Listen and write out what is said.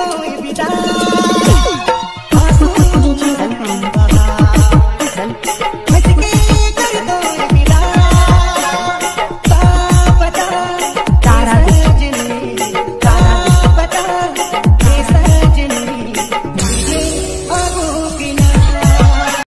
Oh, if you die.